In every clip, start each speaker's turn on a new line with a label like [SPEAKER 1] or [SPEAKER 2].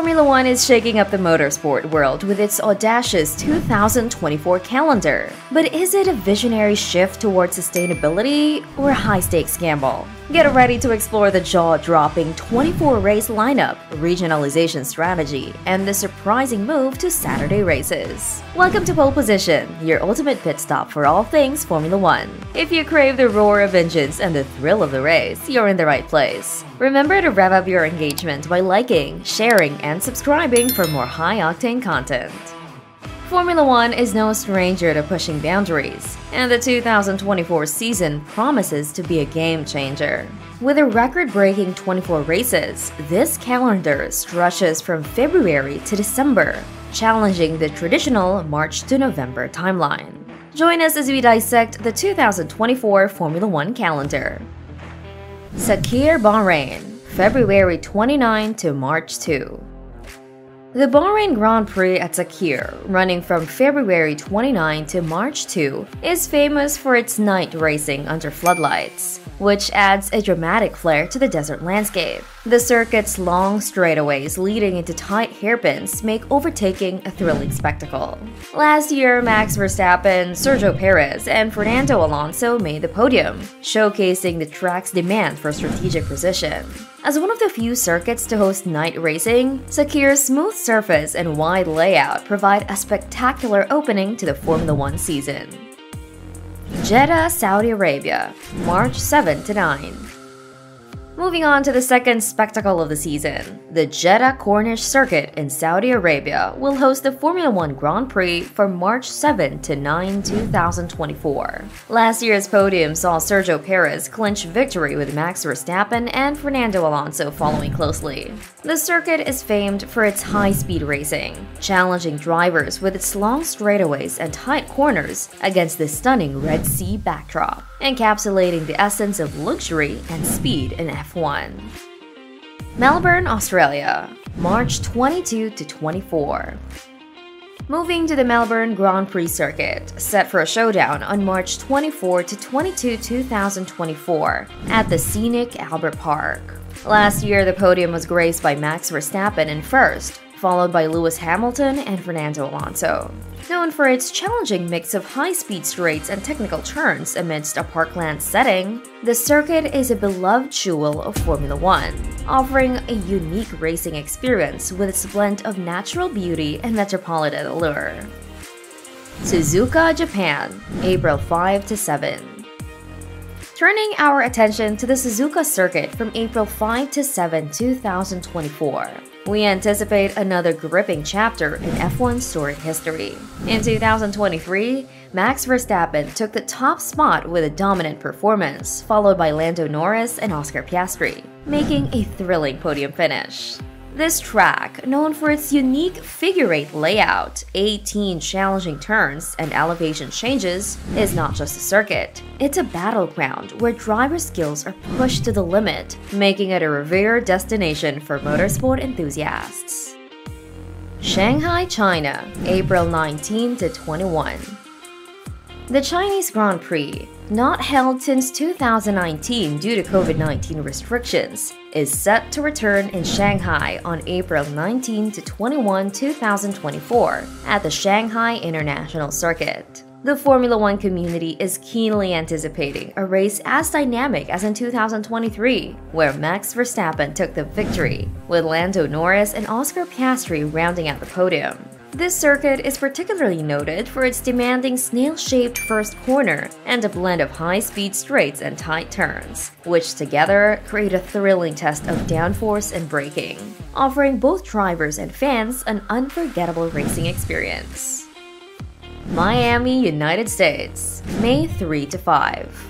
[SPEAKER 1] Formula One is shaking up the motorsport world with its audacious 2024 calendar. But is it a visionary shift towards sustainability or a high stakes gamble? Get ready to explore the jaw dropping 24 race lineup, regionalization strategy, and the surprising move to Saturday races. Welcome to Pole Position, your ultimate pit stop for all things Formula One. If you crave the roar of engines and the thrill of the race, you're in the right place. Remember to rev up your engagement by liking, sharing, and subscribing for more high octane content. Formula One is no stranger to pushing boundaries, and the 2024 season promises to be a game changer. With a record breaking 24 races, this calendar stretches from February to December, challenging the traditional March to November timeline. Join us as we dissect the 2024 Formula One calendar. Sakhir Bahrain, February 29 to March 2. The Bahrain Grand Prix at Sakhir, running from February 29 to March 2, is famous for its night racing under floodlights, which adds a dramatic flair to the desert landscape. The circuit's long straightaways leading into tight hairpins make overtaking a thrilling spectacle. Last year, Max Verstappen, Sergio Perez, and Fernando Alonso made the podium, showcasing the track's demand for strategic precision. As one of the few circuits to host night racing, Sakhir's smooth surface and wide layout provide a spectacular opening to the Formula One season. Jeddah, Saudi Arabia, March 7 to 9. Moving on to the second spectacle of the season, the Jeddah Corniche Circuit in Saudi Arabia will host the Formula One Grand Prix from March 7 to 9, 2024. Last year's podium saw Sergio Perez clinch victory with Max Verstappen and Fernando Alonso following closely. The circuit is famed for its high-speed racing, challenging drivers with its long straightaways and tight corners against the stunning Red Sea backdrop, encapsulating the essence of luxury and speed in F1. Melbourne, Australia, March 22 to 24. Moving to the Melbourne Grand Prix circuit, set for a showdown on March 24 to 22, 2024, at the scenic Albert Park. Last year, the podium was graced by Max Verstappen in first, followed by Lewis Hamilton and Fernando Alonso. Known for its challenging mix of high-speed straights and technical turns amidst a parkland setting, the circuit is a beloved jewel of Formula One, offering a unique racing experience with its blend of natural beauty and metropolitan allure. Suzuka, Japan, April 5 to 7. Turning our attention to the Suzuka circuit from April 5 to 7, 2024. We anticipate another gripping chapter in F1 story history. In 2023, Max Verstappen took the top spot with a dominant performance, followed by Lando Norris and Oscar Piastri, making a thrilling podium finish. This track, known for its unique figure eight layout, 18 challenging turns, and elevation changes, is not just a circuit. It's a battleground where driver skills are pushed to the limit, making it a revered destination for motorsport enthusiasts. Shanghai, China, April 19 to 21. The Chinese Grand Prix, not held since 2019 due to COVID 19 restrictions, is set to return in Shanghai on April 19 to 21, 2024, at the Shanghai International Circuit. The Formula One community is keenly anticipating a race as dynamic as in 2023, where Max Verstappen took the victory, with Lando Norris and Oscar Piastri rounding out the podium. This circuit is particularly noted for its demanding snail-shaped first corner and a blend of high-speed straights and tight turns, which together create a thrilling test of downforce and braking, offering both drivers and fans an unforgettable racing experience. Miami, United States, May 3 to 5.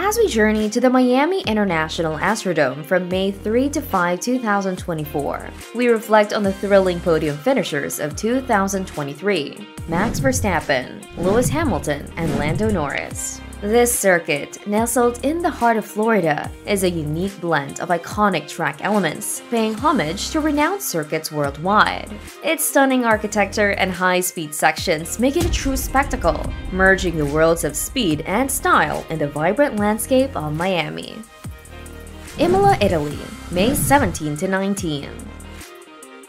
[SPEAKER 1] As we journey to the Miami International Autodrome from May 3 to 5, 2024, we reflect on the thrilling podium finishers of 2023 Max Verstappen, Lewis Hamilton, and Lando Norris. This circuit, nestled in the heart of Florida, is a unique blend of iconic track elements, paying homage to renowned circuits worldwide. Its stunning architecture and high-speed sections make it a true spectacle, merging the worlds of speed and style in the vibrant landscape of Miami. Imola, Italy, May 17 to 19.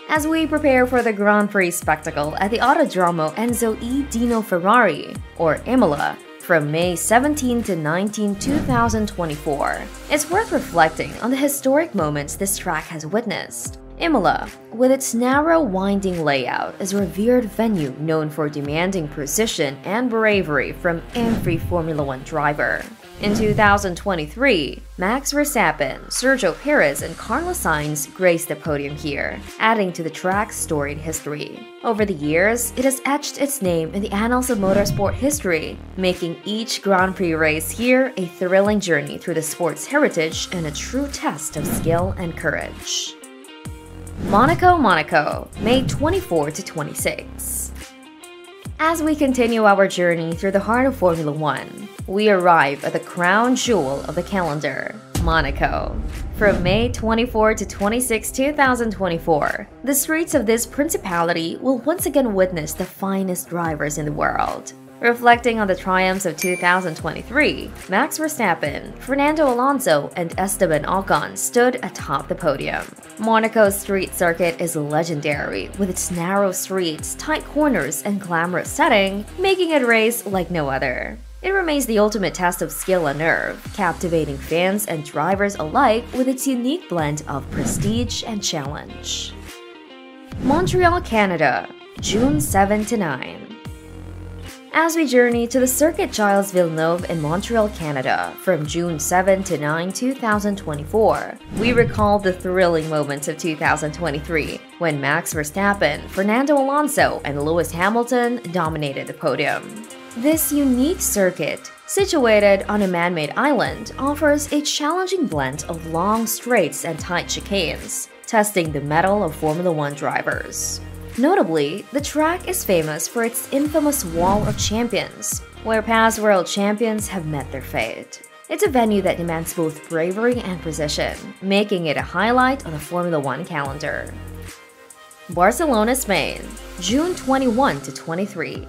[SPEAKER 1] as we prepare for the Grand Prix spectacle at the Autodromo Enzo E. Dino Ferrari, or Imola, from May 17 to 19, 2024. It's worth reflecting on the historic moments this track has witnessed. Imola, with its narrow, winding layout, is a revered venue known for demanding precision and bravery from every Formula One driver. In 2023, Max Verstappen, Sergio Perez, and Carlos Sainz graced the podium here, adding to the track's storied history. Over the years, it has etched its name in the annals of motorsport history, making each Grand Prix race here a thrilling journey through the sport's heritage and a true test of skill and courage. Monaco, Monaco, May 24 to 26. As we continue our journey through the heart of Formula One, we arrive at the crown jewel of the calendar, Monaco. From May 24 to 26, 2024, the streets of this principality will once again witness the finest drivers in the world. Reflecting on the triumphs of 2023, Max Verstappen, Fernando Alonso, and Esteban Ocon stood atop the podium. Monaco's street circuit is legendary, with its narrow streets, tight corners, and glamorous setting, making it a race like no other. It remains the ultimate test of skill and nerve, captivating fans and drivers alike with its unique blend of prestige and challenge. Montreal, Canada, June 7 to 9 as we journey to the Circuit Gilles Villeneuve in Montreal, Canada from June 7 to 9, 2024. We recall the thrilling moments of 2023 when Max Verstappen, Fernando Alonso, and Lewis Hamilton dominated the podium. This unique circuit, situated on a man-made island, offers a challenging blend of long straights and tight chicanes, testing the mettle of Formula One drivers. Notably, the track is famous for its infamous Wall of Champions, where past world champions have met their fate. It's a venue that demands both bravery and precision, making it a highlight on the Formula One calendar. Barcelona, Spain, June 21 to 23.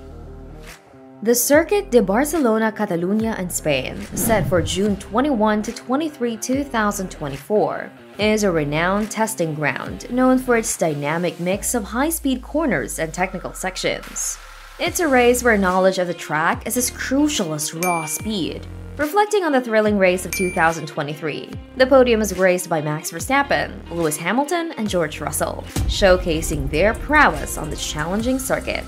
[SPEAKER 1] The Circuit de Barcelona Catalunya in Spain, set for June 21 to 23, 2024, is a renowned testing ground known for its dynamic mix of high-speed corners and technical sections. It's a race where knowledge of the track is as crucial as raw speed. Reflecting on the thrilling race of 2023, the podium is graced by Max Verstappen, Lewis Hamilton, and George Russell, showcasing their prowess on the challenging circuit.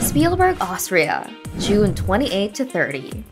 [SPEAKER 1] Spielberg, Austria, June 28 to 30.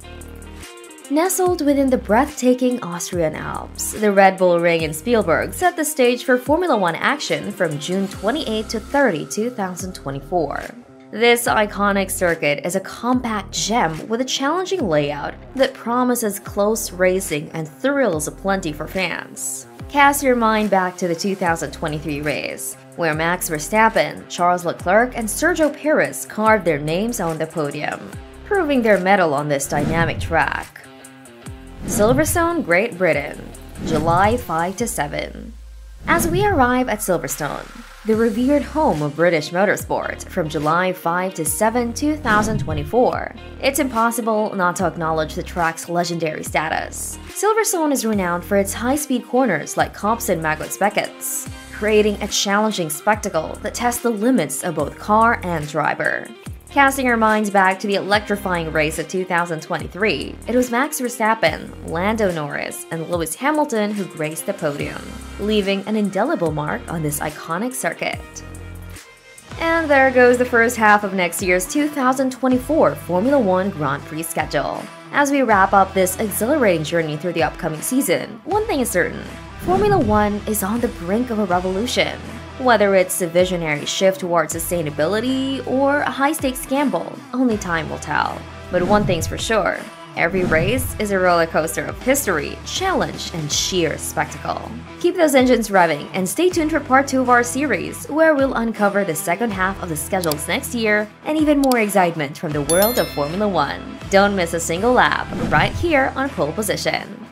[SPEAKER 1] Nestled within the breathtaking Austrian Alps, the Red Bull Ring in Spielberg set the stage for Formula One action from June 28 to 30, 2024. This iconic circuit is a compact gem with a challenging layout that promises close racing and thrills aplenty for fans. Cast your mind back to the 2023 race, where Max Verstappen, Charles Leclerc, and Sergio Perez carved their names on the podium, proving their mettle on this dynamic track. Silverstone, Great Britain, July 5 to 7. As we arrive at Silverstone, the revered home of British motorsport from July 5 to 7, 2024. It's impossible not to acknowledge the track's legendary status. Silverstone is renowned for its high-speed corners like Copse and Maggotts Becketts, creating a challenging spectacle that tests the limits of both car and driver. Casting our minds back to the electrifying race of 2023, it was Max Verstappen, Lando Norris, and Lewis Hamilton who graced the podium, leaving an indelible mark on this iconic circuit. And there goes the first half of next year's 2024 Formula One Grand Prix schedule. As we wrap up this exhilarating journey through the upcoming season, one thing is certain Formula One is on the brink of a revolution. Whether it's a visionary shift towards sustainability or a high-stakes gamble, only time will tell. But one thing's for sure, every race is a roller coaster of history, challenge, and sheer spectacle. Keep those engines revving and stay tuned for part 2 of our series, where we'll uncover the second half of the schedules next year and even more excitement from the world of Formula One. Don't miss a single lap, right here on Pole Position.